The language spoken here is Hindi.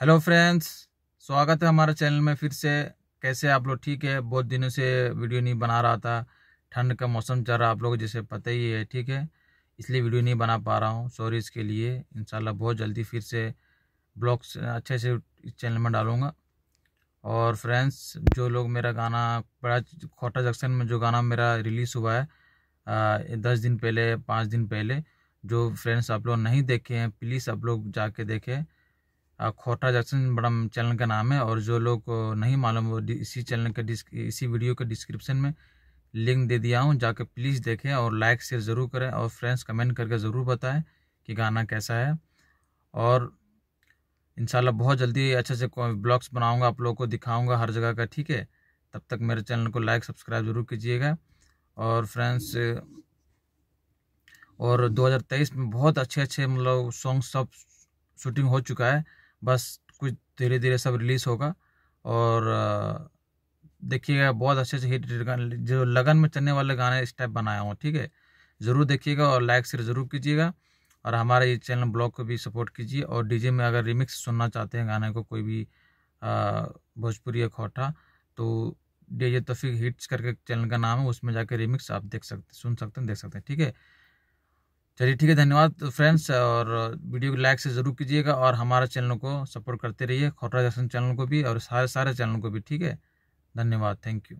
हेलो फ्रेंड्स, स्वागत है हमारे चैनल में फिर से। कैसे आप लोग ठीक है? बहुत दिनों से वीडियो नहीं बना रहा था। ठंड का मौसम चल रहा आप लोग जैसे पता ही है, ठीक है? इसलिए वीडियो नहीं बना पा रहा हूँ। सॉरी इसके लिए। इंशाल्लाह बहुत जल्दी फिर से ब्लॉग्स अच्छे से इस चैनल में डालूँगा। और फ्रेंड्स, जो लोग मेरा गाना, बड़ा खोटा जंक्शन में जो गाना मेरा रिलीज़ हुआ है दस दिन पहले, पाँच दिन पहले, जो फ्रेंड्स आप लोग नहीं देखे हैं, प्लीज़ आप लोग जाके देखें। खोटा जंक्शन बड़ा चैनल का नाम है और जो लोग नहीं मालूम वो इसी चैनल के इसी वीडियो के डिस्क्रिप्शन में लिंक दे दिया हूँ जाकर प्लीज़ देखें और लाइक शेयर ज़रूर करें और फ्रेंड्स कमेंट करके ज़रूर बताएँ कि गाना कैसा है। और इंशाल्लाह बहुत जल्दी अच्छे से ब्लॉग्स बनाऊँगा, आप लोगों को दिखाऊँगा हर जगह का, ठीक है? तब तक मेरे चैनल को लाइक, सब्सक्राइब ज़रूर कीजिएगा। और फ्रेंड्स, और 2023 में बहुत अच्छे अच्छे मतलब सॉन्ग सब शूटिंग हो चुका है। बस कुछ धीरे धीरे सब रिलीज़ होगा। और देखिएगा, बहुत अच्छे से हिट जो लगन में चलने वाले गाने इस टाइप बनाया हूँ, ठीक है? ज़रूर देखिएगा और लाइक शेयर ज़रूर कीजिएगा। और हमारे ये चैनल ब्लॉग को भी सपोर्ट कीजिए। और डीजे में अगर रिमिक्स सुनना चाहते हैं गाने को, कोई भी भोजपुरी या खोटा तो डीजे तफीक हिट्स करके चैनल का नाम है, उसमें जाकर रिमिक्स आप देख सकते, सुन सकते हैं, देख सकते हैं, ठीक है? चलिए ठीक है, धन्यवाद फ्रेंड्स और वीडियो को लाइक से ज़रूर कीजिएगा, और हमारे चैनल को सपोर्ट करते रहिए खोटरा जैक्सन चैनल को भी, और सारे सारे चैनल को भी, ठीक है? धन्यवाद थैंक यू